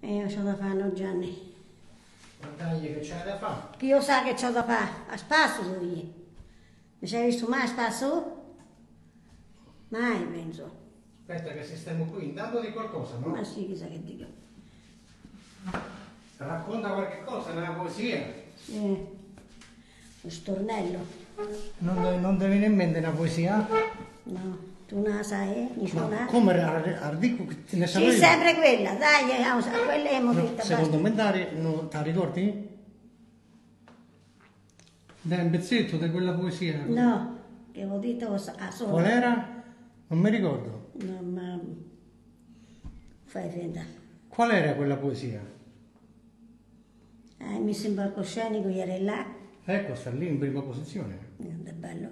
E io c'ho da fare, no, Gianni. Dai, che c'hai da fare? Che io sa che c'ho da fare, a spasso devo dire. Mi sei visto mai a spasso? Mai, penso. Aspetta che sistemo qui, intanto di qualcosa, no? Ma sì, chissà che dico. Racconta qualche cosa, una poesia. Eh, un stornello. Non, non ti viene in mente una poesia? No, tu non la sai, eh? Dici Ma come ar- ardico che ne Sì, sapevi? sempre quella, dai, eh, a quella No, detta, secondo me te no, te la ricordi? Dai, un pezzetto di quella poesia. No, che avevo detto a solo. Qual era? Non mi ricordo. No, ma... Fai finta. Qual era quella poesia? Hai messo in palcoscenico ieri là, Ecco, sta lì in prima posizione. è bello.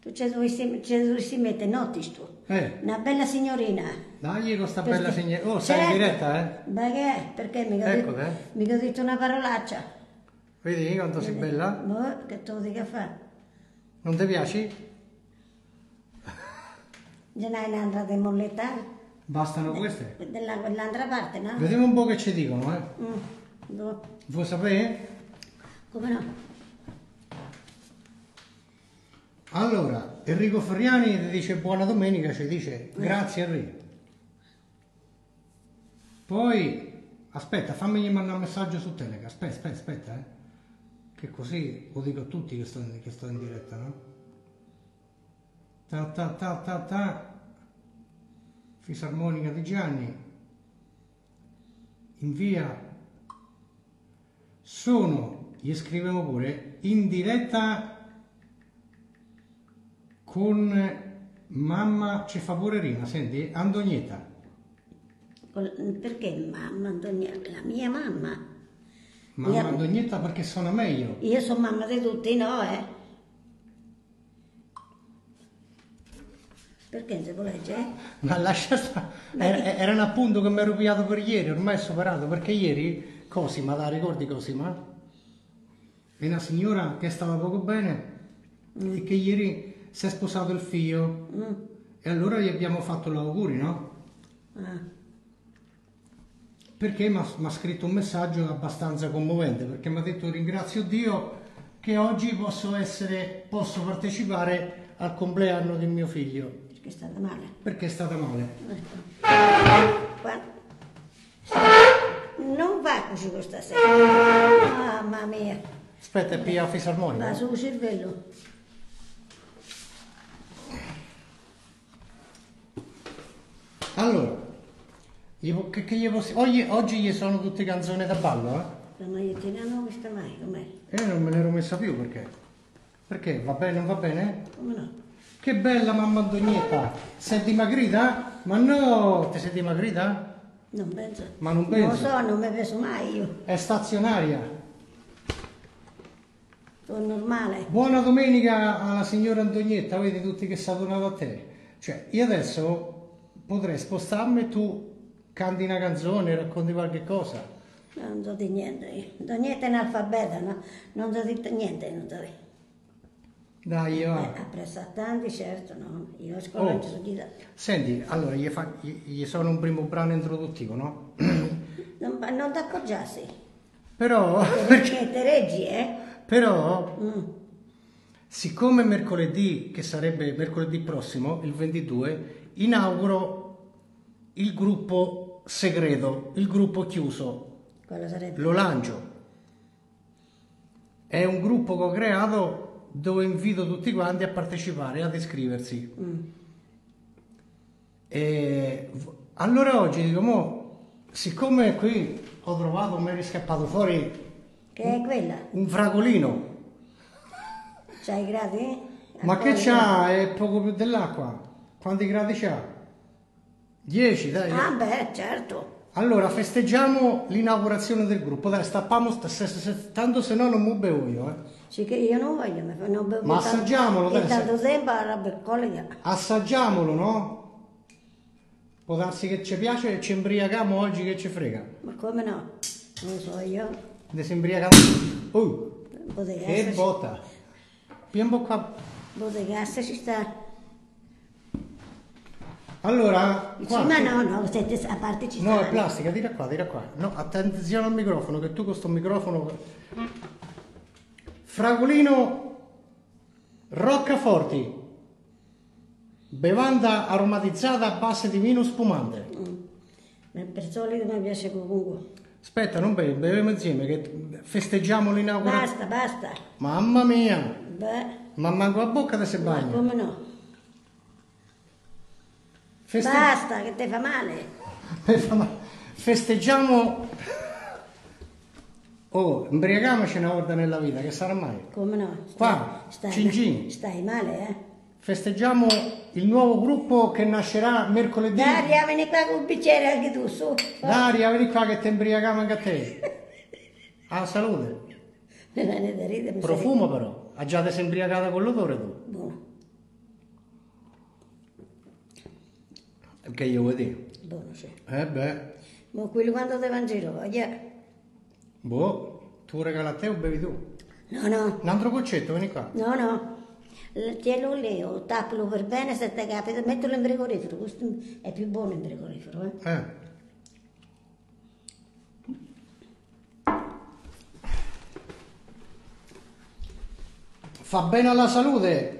Tu ci dovresti, ci dovresti mettere, notis tu. Eh, Una bella signorina. dai con sta Perché- bella signora. Oh, in Certo. diretta, eh? Ma che è? Perché mica, Ecco ho te. detto, ho detto una parolaccia. Vedi quanto sei bella? Ma che lo dica fare? Non ti piaci? Già n'hai un'altra di molletare? Bastano queste? Della, quell'altra parte, no? Vediamo un po' che ci dicono, eh? Mm, no. Vuoi sapere? Come no? Allora, Enrico Ferriani ti dice buona domenica, ci dice grazie Enrico. Poi, aspetta, fammi mandare un messaggio su Telegram, aspetta, aspetta, aspetta, eh. Che così lo dico a tutti che sto, che sto in diretta, no? Ta ta ta ta ta. Fisarmonica di Gianni. In via. Sono, gli scrivevo pure, in diretta con mamma ci fa pure rima, senti, Antonietta. Col- Perché mamma, Antonietta? La mia mamma. Mamma Io- Antonietta perché suona meglio. Io sono mamma di tutti, no, eh? Perché non si può leggere? Ma lascia stare. Era, era un appunto che mi ero pigliato per ieri, ormai è superato, perché ieri Cosima, la ricordi Cosima? È una signora che stava poco bene e che ieri si è sposato il figlio Mm. e allora gli abbiamo fatto l'auguri, no? Ah, Perché mi ha scritto un messaggio abbastanza commovente, perché mi ha detto ringrazio Dio che oggi posso essere, posso partecipare al compleanno del mio figlio, perché è stata male. perché è stata male. Ecco. Non va così questa sera. Mamma mia. Aspetta, è pia Va fisarmonica. sul cervello. Allora, che, che gli possi- oggi, oggi gli sono tutte canzoni da ballo, eh? La magliettina non questa mai, com'è? E non me ne ero messa più perché? Perché? Va bene, non va bene? Come no? Che bella mamma Antonietta! Sei dimagrita? Ma no, ti sei dimagrita? Non penso. Ma non Non penso. lo so, non mi penso mai io. È stazionaria. Sono normale. Buona domenica alla signora Antonietta, vedi tutti che si adunano a te. Cioè, io adesso potrei spostarmi e tu canti una canzone, racconti qualche cosa. No, non so di niente io. Non do niente in alfabeta, no? Non so detto niente, non so di. Dai, io. Eh, appresso a tanti, certo, no? Io a scuola Oh. ci sono chissà. Senti, allora, gli, fa- gli- gli sono un primo brano introduttivo, no? Non, non ti appoggiassi. Però, Perché te reggi, eh? però, Mm. siccome mercoledì, che sarebbe mercoledì prossimo, il 22, inauguro il gruppo segreto, il gruppo chiuso, Quello sarebbe. lo lancio. È un gruppo che ho creato dove invito tutti quanti a partecipare, ad iscriversi. Mm. E allora oggi dico, mo, siccome qui ho trovato, mi è riscappato fuori Che è quella? un fragolino, C'hai i gradi? ma che c'ha? È poco più dell'acqua. Quanti gradi c'ha? 10, dai. Ah, beh, certo. Allora festeggiamo l'inaugurazione del gruppo, dai, stappiamo, tanto se no non mi bevo io, eh. Sì che io non voglio, mi fa- non bevo Ma assaggiamolo, dai, tanto se- tempo alla bercolega. Assaggiamolo, no? Può darsi che ci piace e ci imbriachiamo oggi che ci frega. Ma come no? Non lo so io. Ne si imbriachiamo. Uh, Poteva che botta. Pian qua. poteva esserci sta. Allora, qua, ma no, no, senti, a parte ci No, sta. è plastica, tira qua, tira qua. No, attenzione al microfono, che tu con sto microfono... Fragolino Roccaforti. Bevanda aromatizzata a base di vino spumante. Ma Per solito mi piace comunque. Aspetta, non bevi, beviamo insieme, che festeggiamo l'inaugurazione. Basta, basta. Mamma mia! Beh, Ma manco la bocca da se ma bagna. come no? Feste- Basta, che ti fa male. Festeggiamo... Oh, imbriacamoci una volta nella vita, che sarà mai? Come no? Qua, stai, cin cin. stai male, eh? Festeggiamo il nuovo gruppo che nascerà mercoledì. Daria, vieni qua con un bicchiere anche tu, su. Daria, vieni qua che ti imbriachiamo anche a te. A salute. Mi viene da ridere. Profumo però. Ha già ti sei imbriacata con l'odore tu. Buono, Che io vuoi dire? buono, sì. Eh beh, Ma quello quando te va in giro, voglia? boh, tu regala a te o bevi tu? No, no, Un altro goccetto, vieni qua. no, no. Tienilo lì, o tappalo per bene se ti capita, mettilo in frigorifero, questo è più buono in frigorifero, eh? Eh. Fa bene alla salute.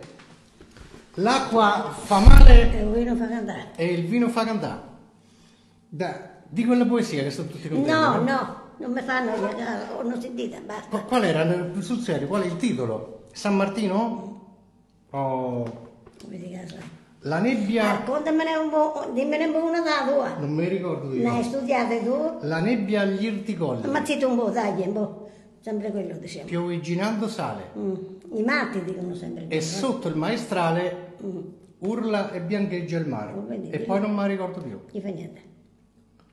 L'acqua fa male E il vino fa cantare. e il vino fa cantare. Da, di quella poesia che sono tutti contenti. No, no? no, non mi fanno non sentita, basta. Qu- Qual era, sul serio, qual è il titolo? San Martino? Oh, Vedi casa. la Ah, nebbia... contamene un po', dimmene un po' una da tua. Non mi ricordo io. studiate tu? La nebbia agli irticolli. Ammazzito un po', dai, un po'. Sempre quello diciamo. Piovigginando sale. Mm. I matti dicono sempre E sotto il maestrale urla e biancheggia il mare. Oh, vedi, E poi non mi ricordo più. Gli fa niente.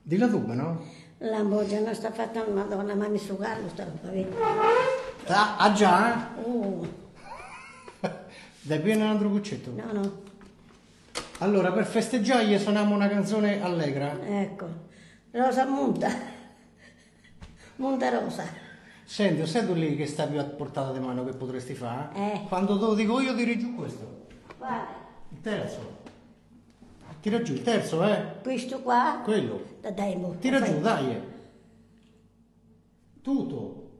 Dilla tu, no? La Mboggia non sta fatta, madonna, ma mi sugarlo sta roba, vedi? Ah, ah, già? Oh, eh? Dai pieno un altro cuccetto. no, no, Allora, per festeggiargli suoniamo una canzone allegra. ecco. Rosa munta. Munta rosa. Senti, sai tu lì che sta più a portata di mano che potresti fare? Eh. Quando te lo dico io tiri giù questo. Guarda, Il terzo. Tira giù il terzo, eh? questo qua, Quello. da dai, mo, Tira giù, dai. Tutto.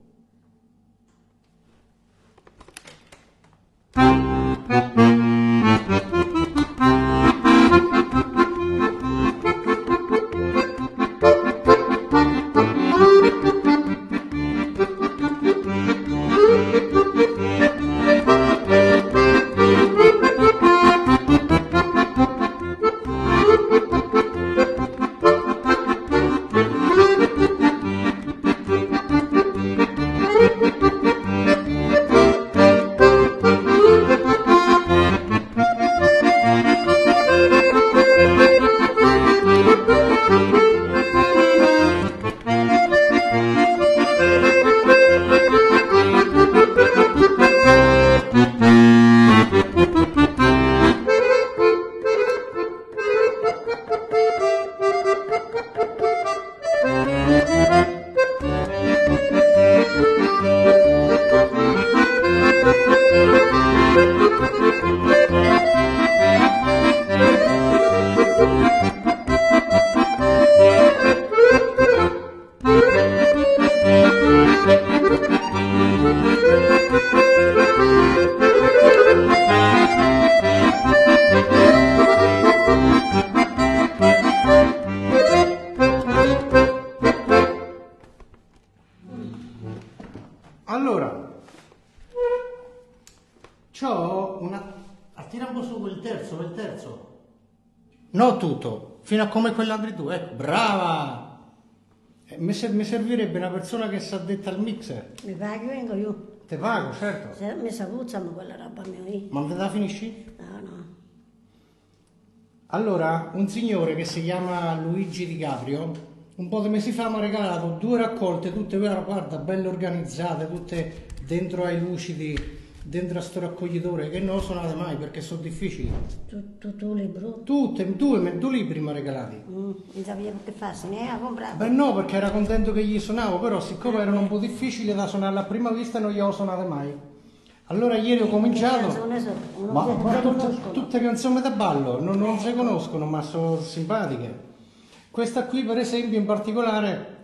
Allora, persona che sa detta al mixer. Mi paghi, vengo io. Te pago, certo. Se mi sapuzzano quella roba mia lì. Ma te la finisci? No, no. Allora, un signore che si chiama Luigi Di Caprio, un po' di mesi fa mi ha regalato due raccolte, tutte guarda, belle organizzate, tutte dentro ai lucidi, dentro a sto raccoglitore, che non lo suonate mai perché sono difficili. Tu, tu, tu libro. Tutte, due, due libri mi ha regalati. Mm, non sapevo che farsi, ne ha comprato. Beh no, perché era contento che gli suonavo, però siccome erano un po' difficili da suonare a prima vista non glielo suonate mai. Allora ieri ho cominciato... sono? Ma, ma tutte, tutte canzoni da ballo, non, non si conoscono, ma sono simpatiche. Questa qui, per esempio, in particolare,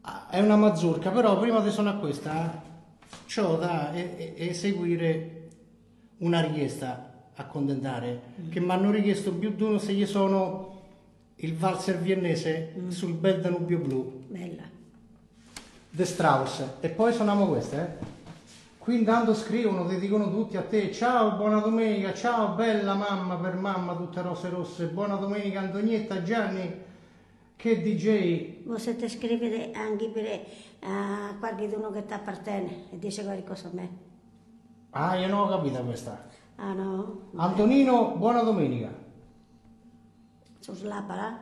ah, è una mazurka, però prima di suonare questa, c'ho da eseguire una richiesta a condentare, che mi hanno richiesto più di uno se gli sono il valzer viennese sul bel Danubio blu. Bella. The Strauss e poi suoniamo queste eh? qui intanto scrivono ti dicono tutti a te ciao buona domenica ciao bella mamma per mamma tutte rose rosse buona domenica Antonietta Gianni che DJ Voi siete scrivete anche per a qualcuno che ti appartiene e dice qualcosa a me. ah io non ho capito questa Ah no? Antonino buona domenica Su slapala?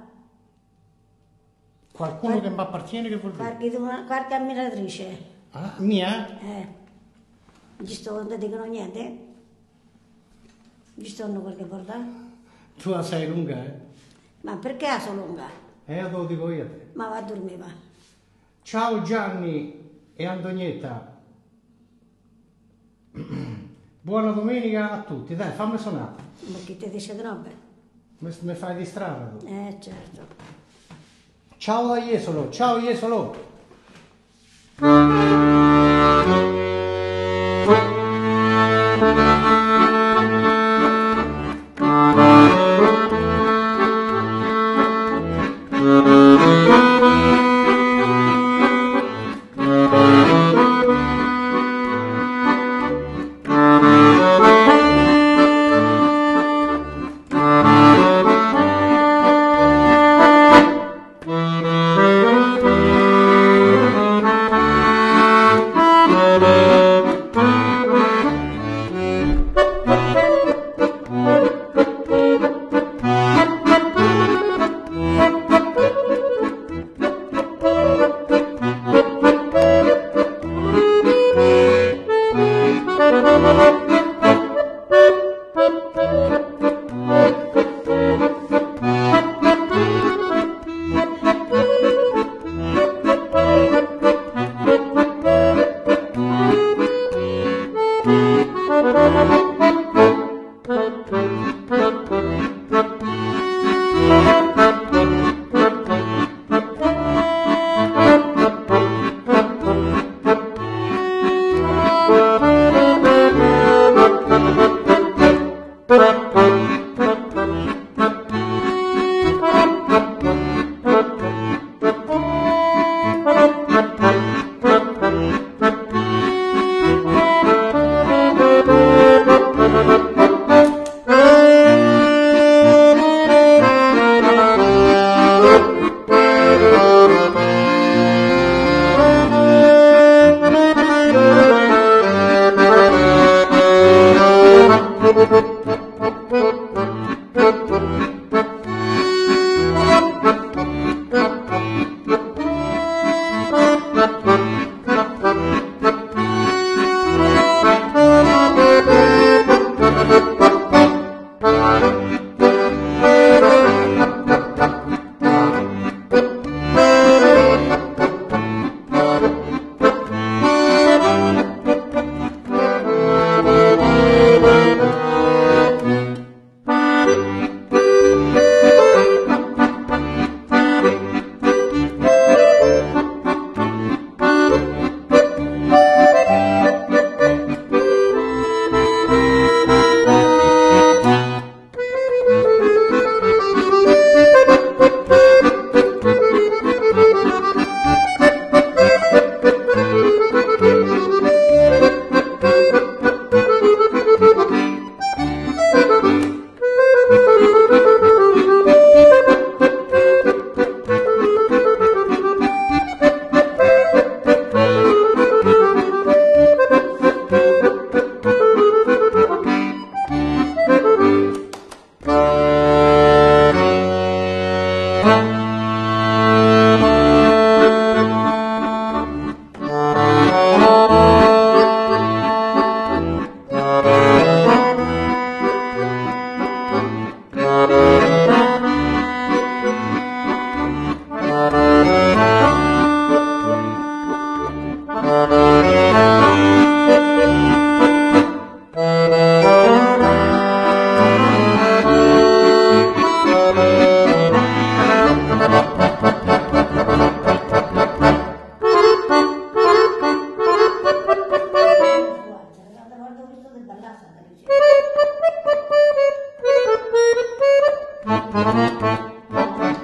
qualcuno che mi appartiene che vuol dire Qualche, qualche ammiratrice. ah, mia Eh. Giusto, non ti dicono niente? Giusto hanno qualche volta? tu la sei lunga eh Ma perché la so lunga? Eh te lo dico io a te Ma va a dormire, va. ciao Gianni e Antonietta buona domenica a tutti dai fammi suonare Ma chi ti dice mi, mi fai distrarre tu Eh, certo. Ciao da Jesolo, ciao Jesolo. Thank you.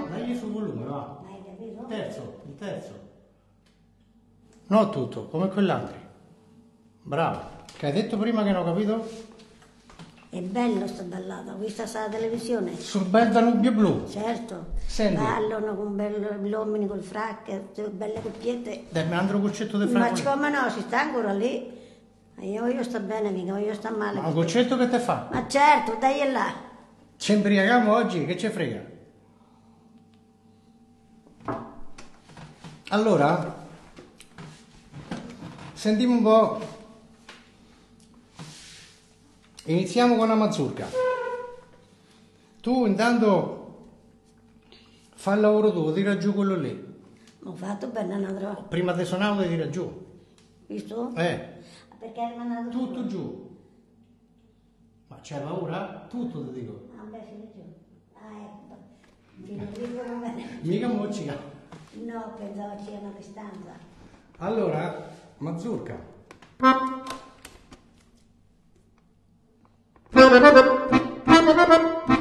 Dagli sul volume, va. Il terzo, il terzo. No tutto, come quell'altro. Bravo. Che hai detto prima che non ho capito? È bello sta ballata, questa sta la televisione. Sul bel Danubio blu? Certo. Senti. Ballano con belli uomini col frac, cioè belle coppiette. Dai, mi andrò un cuccetto di frac. Ma come no, si sta ancora lì. Io, io sto bene, mica, io sto male. Ma goccetto che te fa? Ma certo, dai là. Ci imbriachiamo oggi, che ci frega? Allora, sentiamo un po'. Iniziamo con la mazurka. Tu intanto fa il lavoro tuo, tira giù quello lì. Ho fatto bene un altro. Prima di suonare lo tira giù. Visto? Eh, Perché è rimasto tutto giù. Ma c'hai paura? Tutto ti dico. Ah, beh, sì, giù. Ah, ecco. Lo dico non bene. Mica moccica. No, pensavo sia una distanza. Allora, mazurka. Bella?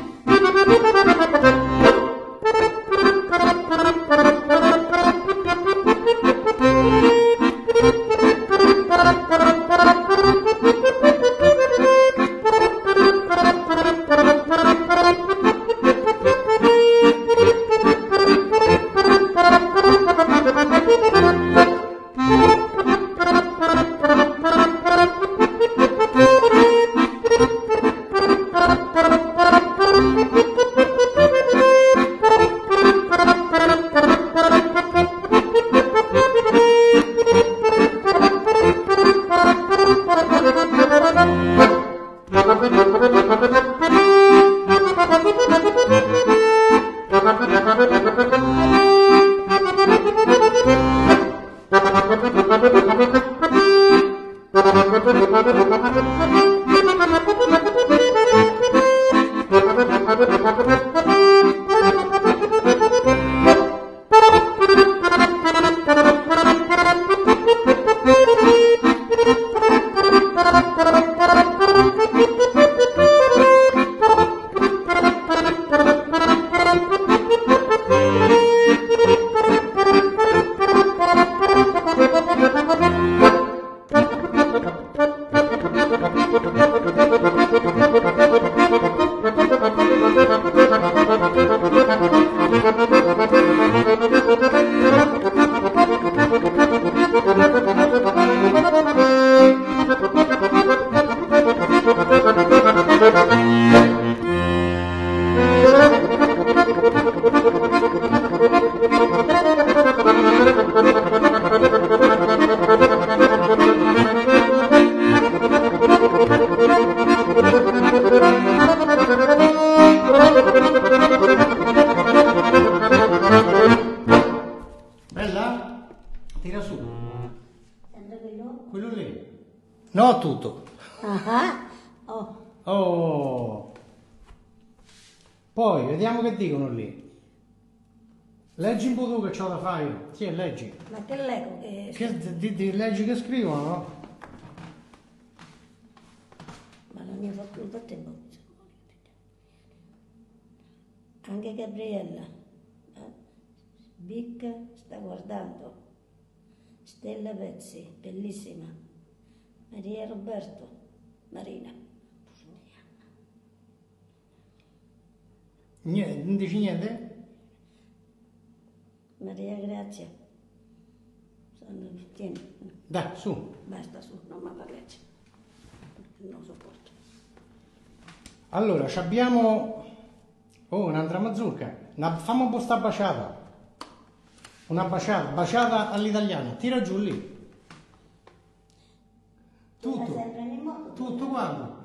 Thank you. Anche Gabriella. eh, Bicca sta guardando. Stella Pezzi, bellissima. Maria Roberto, Marina. Niente, non dici niente? Maria Grazia. Sono, tieni, Dai, su. basta su, non mi parli. Non sopporto. Allora, ci abbiamo... Oh, un'altra mazurka. Una, fammi un po' sta baciata. Una baciata, baciata all'italiana. Tira giù lì. Tu Tutto. Tutto quanto.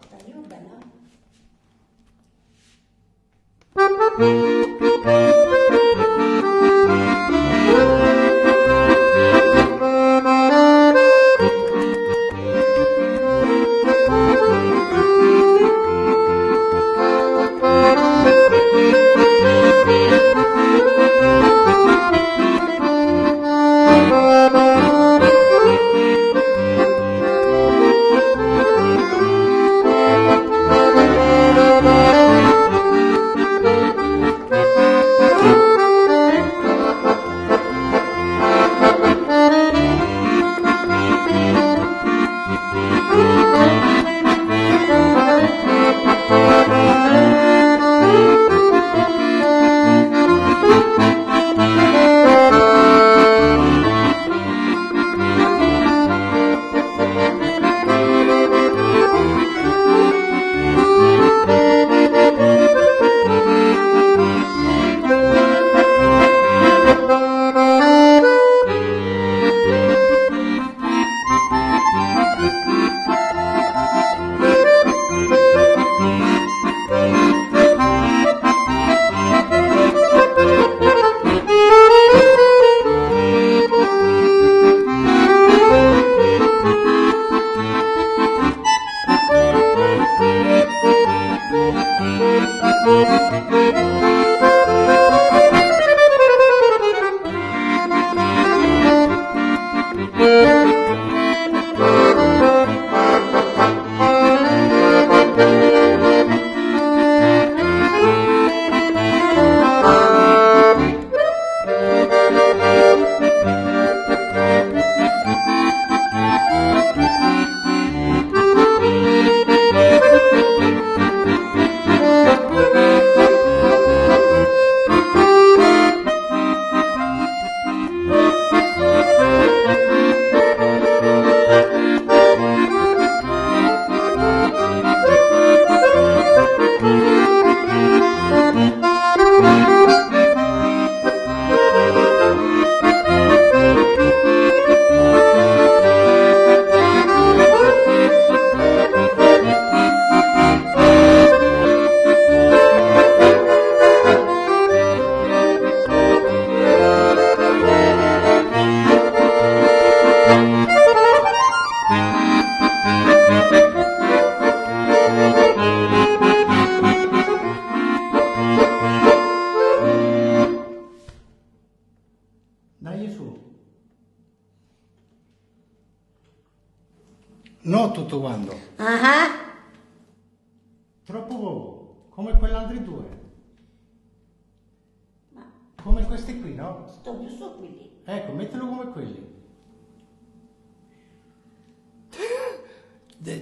Sta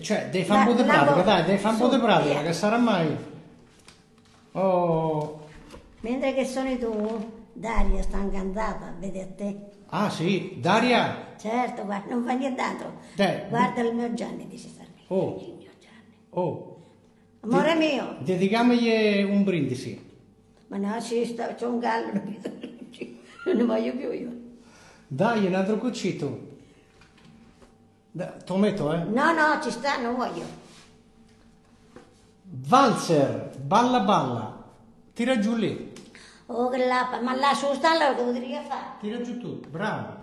cioè, di La- la pratica, dai, po' di su, pratica, che sarà mai. Oh. Mentre che sono tu, Daria sta incantata, vedi a te. Ah sì, Daria. Certo, guarda, non fa nient'altro. Guarda il mio Gianni, dice Sarmini. Oh. Il mio Gianni. Oh, Amore mio, dedicamogli un brindisi. ma no, ci sta, c'è un gallo, non ne voglio più io. Dai, un altro cucito. Te lo metto, eh. No, no, ci sta, non voglio. Valzer, balla balla. Tira giù lì. Oh, che lappa, ma lascio stare allora che potrei fare? Tira giù tu, bravo.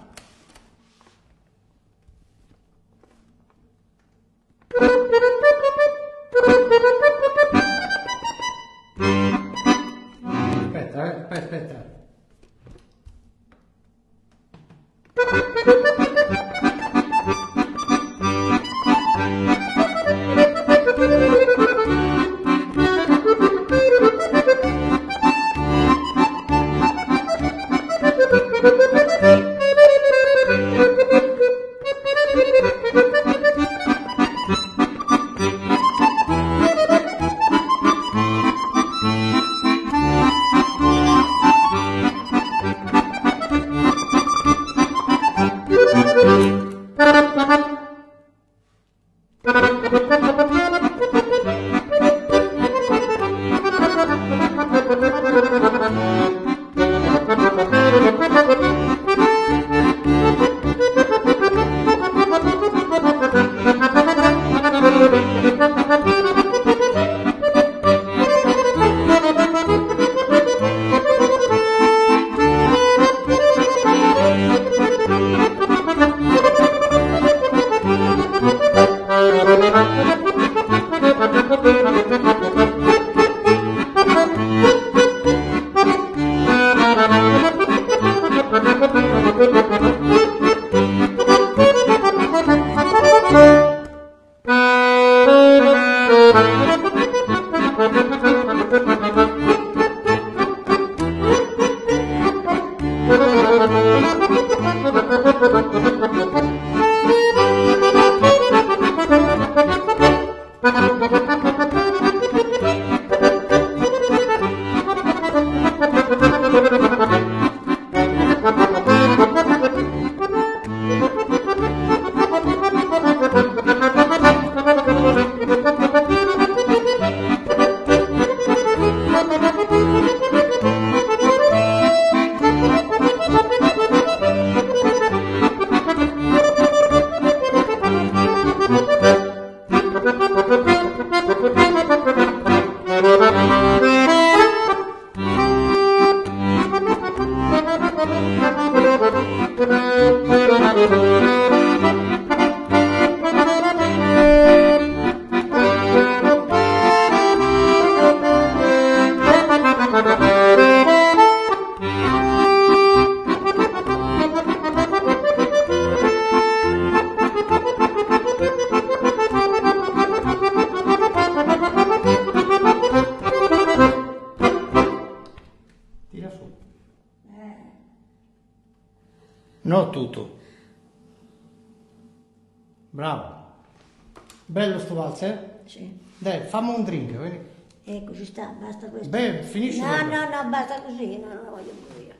Valzer. Sì. Dai, fammi un drink, vedi? Ecco, ci sta, basta questo. Beh, finisci. No, quello. no, no, basta così, no, non lo voglio più io.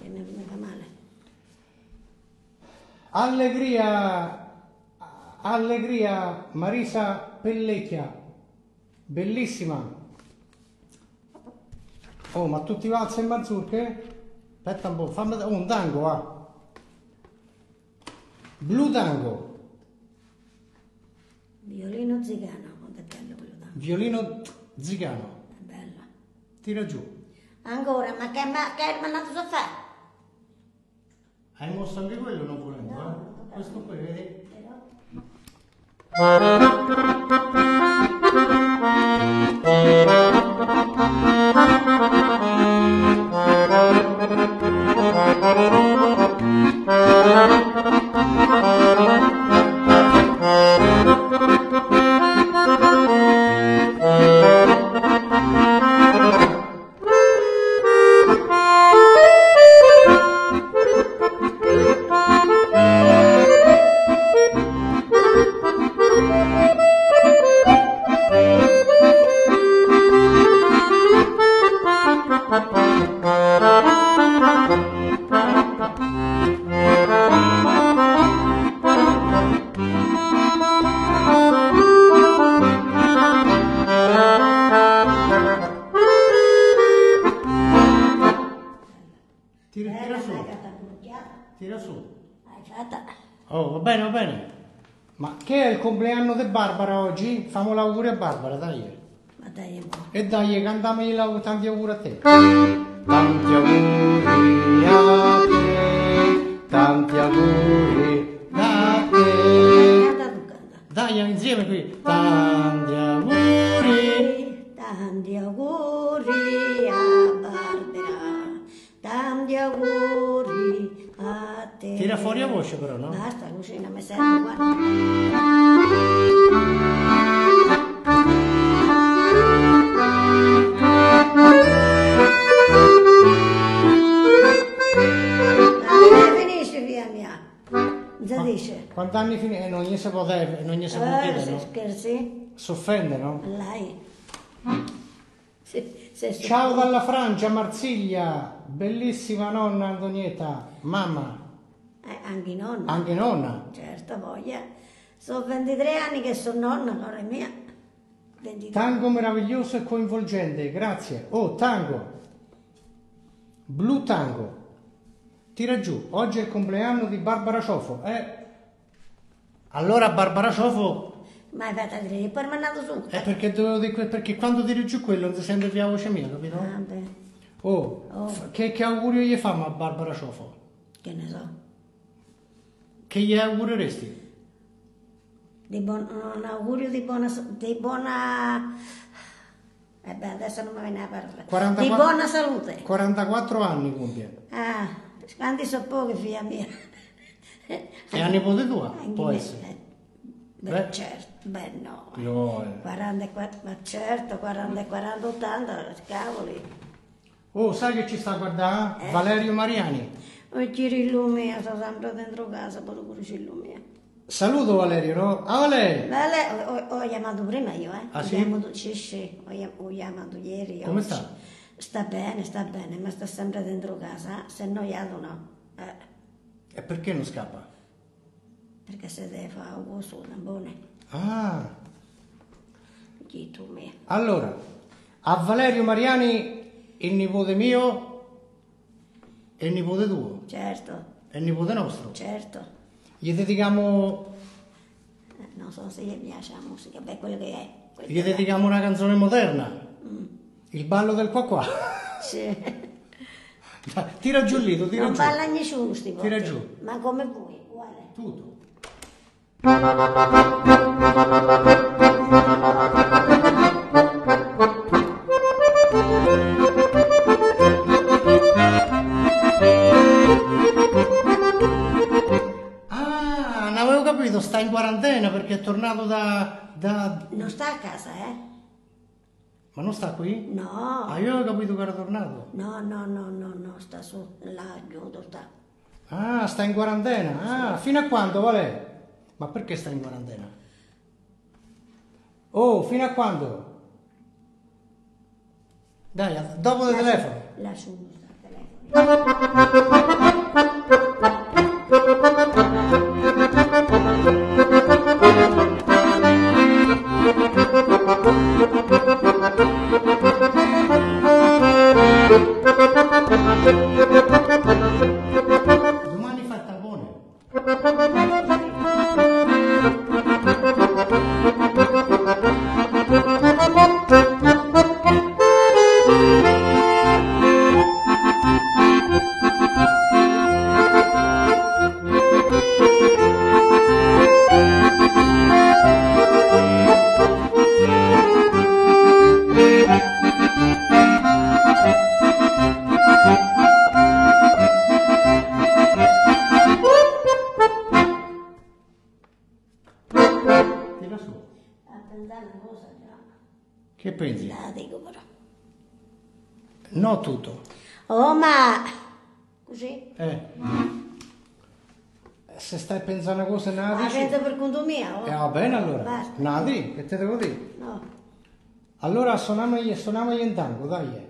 Che mi, fa male. Allegria. Allegria Marisa Pellecchia. Bellissima. Oh, ma tutti i valzer in mazurche? Aspetta un po', fammi oh, un tango, va. Blu tango. Violino Zigano, quanto è bello quello là. Violino Zigano. È bello. Tira giù. Ancora, ma che, ma, che hai mandato so fare? Hai mosso anche quello non volendo, no, eh? Questo qui, vedi? Però... dai, un po'. E dai, cantamogli l'auguri, tanti auguri a te. Tanti auguri a te, tanti auguri a te. Canta tu, canta. Dai, insieme qui. Tanti auguri. Tanti auguri a Barbara, tanti auguri a te. Tira fuori a voce però, no? Basta, cucina, mi serve, guarda. Anni finisce? Eh, non gli si può dire, non gli si può Eh, chiedere, se no? scherzi? S'offende, no? Lei. Se, se Ciao dalla Francia, Marsiglia, bellissima nonna Antonietta, mamma, Eh, anche nonna. anche nonna. Certo, voglia. Sono 23 anni che sono nonna, non è mia. 23. Tango meraviglioso e coinvolgente, grazie. Oh, tango. Blu tango. Tira giù, oggi è il compleanno di Barbara Ciofo. Eh. Allora Barbara Ciofo Ma fatto dire, e poi mi è andato su. è perché dovevo dire que- perché quando tiri giù quello non si sente più la voce mia, capito? Vabbè, Oh, Oh. f- Che, che augurio gli famo a Barbara Ciofo? che ne so. Che gli augureresti? Di buon, un augurio di buona... Di buona... Eh beh, adesso non mi viene a parlare. 44 Di buona salute. 44 anni compie. Ah, quanti sono pochi, figlia mia. È la nipote tua? Anche Può me- essere. eh, Beh, Beh. certo, beh no. No, eh. 40 e 40, ma certo, 40 e 40, 80, cavoli. Oh, sai che ci sta a guardare? Eh. Valerio Mariani. O Cirillo mia, sto sempre dentro casa, pure pure Cirillo mia. Saluto Valerio, no? Ah, Valerio! Vale, ho, ho- chiamato prima io, eh. Ah, Ho sì? chiamato- sì, sì, ho, ho chiamato ieri. Come oggi. sta? Sta bene, sta bene, ma sta sempre dentro casa, se annoiato no. Eh, E perché non scappa? perché se deve fare un uso, un buone. Ah, tu mia. allora, a Valerio Mariani, il nipote mio e il nipote tuo, Certo, e il nipote nostro. certo. Gli dedichiamo, Eh, non so se gli piace la musica, beh, quello che è. quello gli che è. dedichiamo una canzone moderna. Il ballo del qua qua. Sì. Tira giù lì, tu tira Non giù. parla nessuno sti Tira giù. Ma come vuoi, guarda. Tutto. Ah, non avevo capito, sta in quarantena perché è tornato da... da- Non sta a casa, eh? Ma non sta qui? No. Ah, io avevo capito che era tornato. No, no, no, no, no, sta su, là, giù, dove sta? Ah, sta in quarantena. Ah, fino a quando, Vale? Ma perché sta in quarantena? Oh, fino a quando? Dai, dopo il telefono. Sta al telefono. Suoniamogli, suoniamogli in tango, dai.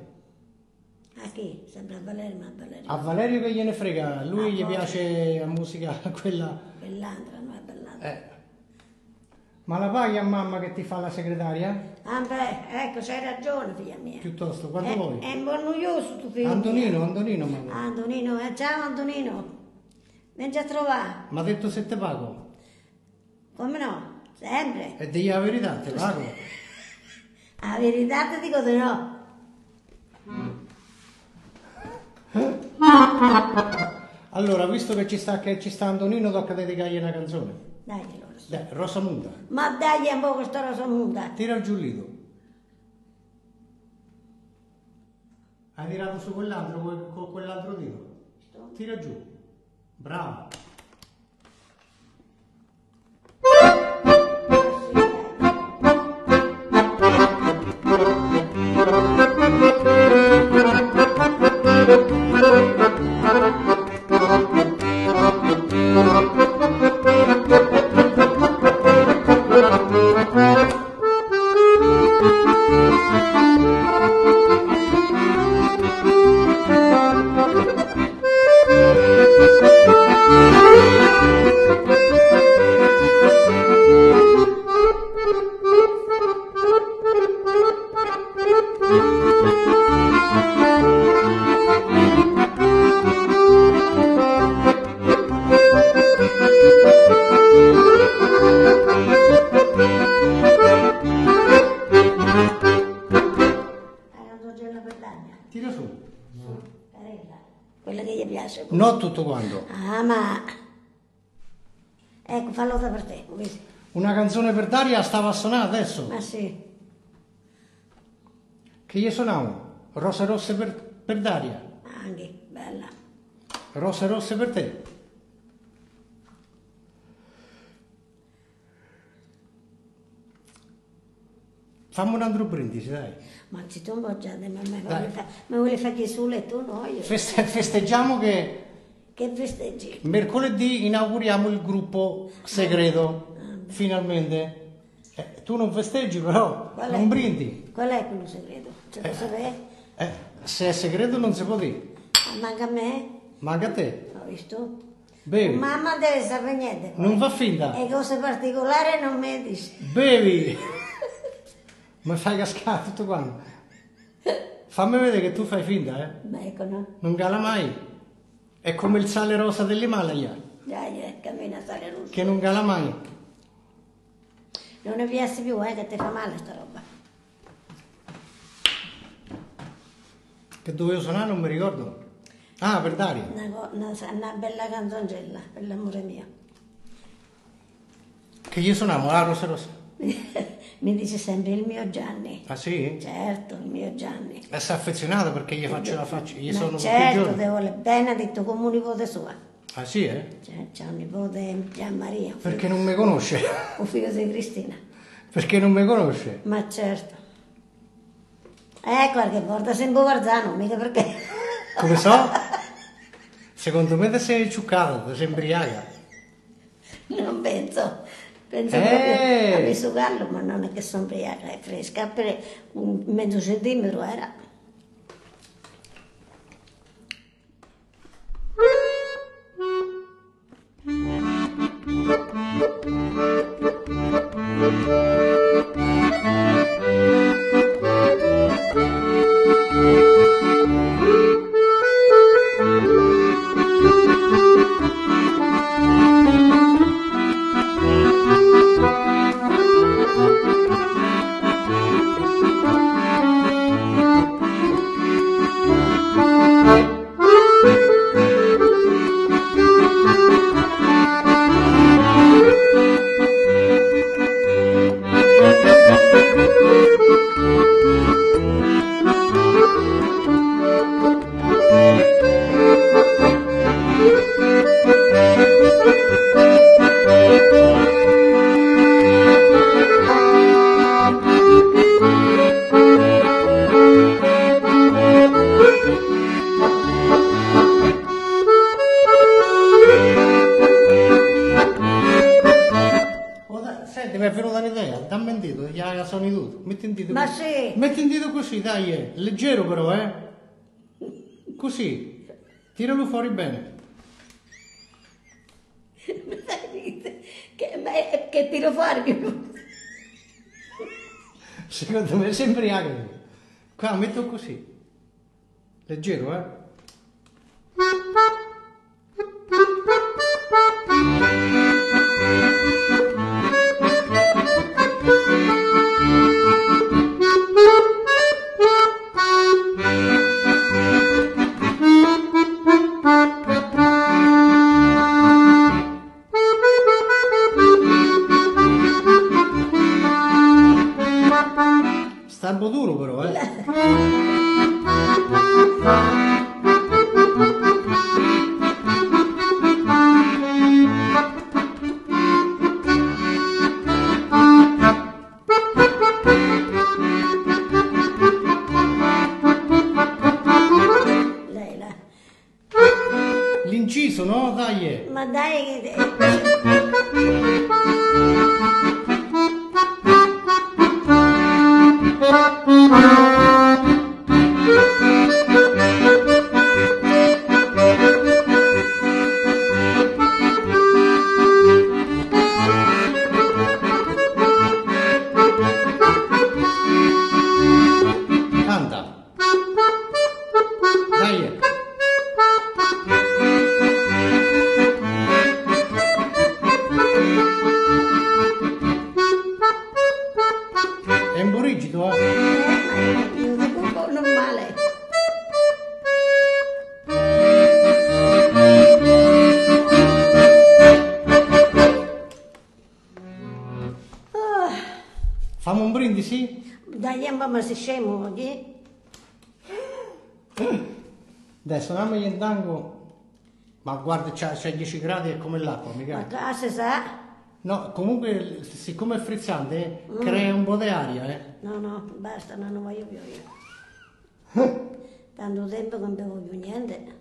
A chi? Sempre a Valerio, ma a Valerio. A Valerio che gliene frega, a lui gli piace la musica quella... Bellandra, no, è Bellandra. Eh. Ma la paghi a mamma che ti fa la segretaria? Ah, beh, ecco, c'hai ragione, figlia mia. Piuttosto, quando è, vuoi. È un po' noioso tu figlio. Antonino, mio. Antonino detto. Ah, Antonino, eh, ciao Antonino. Vieni a trovare. Mi ha detto se te pago. Come no? Sempre. E digli la verità, te pago. La verità ti dico di no. Allora, visto che ci sta, che ci sta Antonino, tocca dedicargli una canzone. Dai, allora. Dai, Rosamunda, Ma dai un po' questa rosa muta. tira giù il dito. Hai tirato su quell'altro con quell'altro dito? Tira giù. Bravo. Una canzone per Daria stava a suonare adesso. Ma sì. Che gli suonavo? Rose rosse per, per Daria. Anche, bella. Rose rosse per te. Fammi un altro brindisi, dai. Ma ci tu po' già, ma mi Dai. vuole fa- fare su letto no? Io. Feste- festeggiamo che Che festeggi? mercoledì inauguriamo il gruppo segreto. Finalmente. Eh, tu non festeggi però, Qual è? non brindi. Qual è quello segreto? Ce lo sapete? Eh, se è segreto non si può dire. Ah, manca a me? Manca a te. Ho visto? Bevi. Mamma deve sapere niente. poi. Non fa finta. E cose particolari non mi dice. Bevi! Mi fai cascare tutto quanto. Fammi vedere che tu fai finta, eh. Beh, ecco, no? Non cala mai. È come il sale rosa dell'Himalaya, Dai, eh, cammina a sale russo. che non cala mai. Non ne piace più, eh, che ti fa male sta roba. Che dovevo suonare non mi ricordo. Ah, per Daria. Una, una, una bella canzoncella, per l'amore mio. Che gli suoniamo la rosa rosa. Mi dice sempre il mio Gianni. Ah sì? Certo, il mio Gianni. E si è affezionato perché gli faccio la faccia. Gli Ma sono certo, ti vuole bene, ha detto come un nipote sua. Ah sì, eh? C'è un nipote Gian Maria, un figlio, Perché non mi conosce. un figlio di Cristina. Perché non mi conosce. Ma certo. Eh, qualche volta sembra Varzano, mica perché. Come so? Secondo me ti sei ciuccata, ti sei imbriaca. Non penso. Penso Eh. proprio a misugarlo, ma non è che sono ubriaca, è fresca. Per un mezzo centimetro era. Oh, Così. Tiralo fuori bene. Che, beh, che tiro fuori. Secondo me sembri agrio. Qua metto così. Leggero, eh? Ma scemo oggi. Adesso andiamo in tango. Ma guarda, c'è, c'è 10 gradi, è come l'acqua, Ma mica. qua si sa. No, comunque, siccome è frizzante, crea un po' di aria, eh. No, no, basta, no, non voglio più io. Tanto tempo che non bevo più niente.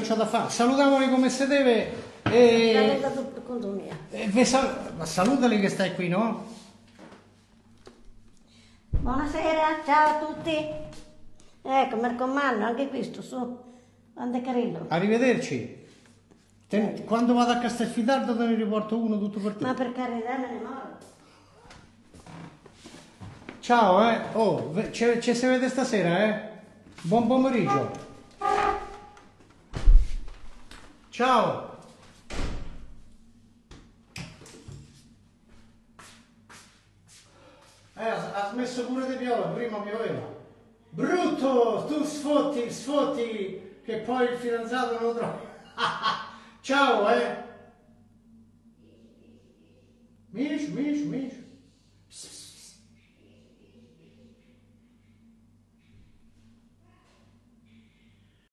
Che ho da fare. Salutiamoli come si deve e... E sal- ma salutali che stai qui, no? Buonasera, ciao a tutti. Ecco, mi raccomando, anche questo, su. Quando è carino. Arrivederci. Te- quando vado a Castelfidardo te ne riporto uno tutto per te. Ma per carità me ne moro. Ciao, eh. Oh, ci ci si vede stasera, eh. Buon pomeriggio. Ciao. Eh, ha smesso pure di piovere, prima pioveva. Brutto, tu sfotti, sfotti, che poi il fidanzato non lo trovi. Ciao, eh. Mish, mish, mish.